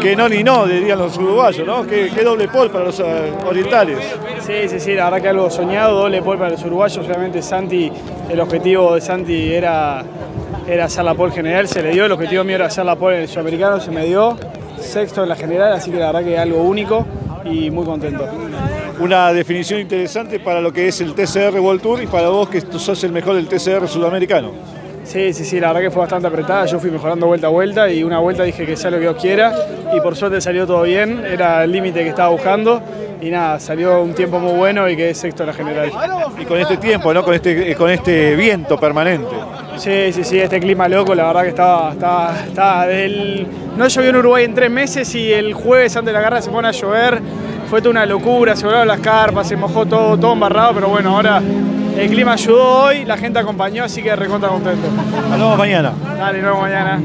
Que no ni no, dirían los uruguayos, ¿no? Que, doble pole para los eh, orientales. Sí, sí, sí, la verdad que algo soñado, doble pole para los uruguayos. Obviamente Santi, el objetivo de Santi era, era hacer la pole general, se le dio. El objetivo mío era hacer la pole en el sudamericano, se me dio. Sexto en la general, así que la verdad que es algo único y muy contento. Una definición interesante para lo que es el TCR World Tour y para vos que sos el mejor del TCR sudamericano. Sí, sí, sí, la verdad que fue bastante apretada, yo fui mejorando vuelta a vuelta y una vuelta dije que sea lo que Dios quiera y por suerte salió todo bien, era el límite que estaba buscando y nada, salió un tiempo muy bueno y quedé sexto en la general. Y con este tiempo, ¿no? Con este, con este viento permanente. Sí, sí, sí, este clima loco, la verdad que estaba, estaba, estaba del... No llovió en Uruguay en tres meses y el jueves antes de la garra se pone a llover, fue toda una locura, se volaron las carpas, se mojó todo, todo embarrado, pero bueno, ahora el clima ayudó hoy, la gente acompañó, así que recontra contento. Nos vemos mañana. Dale, nos vemos mañana.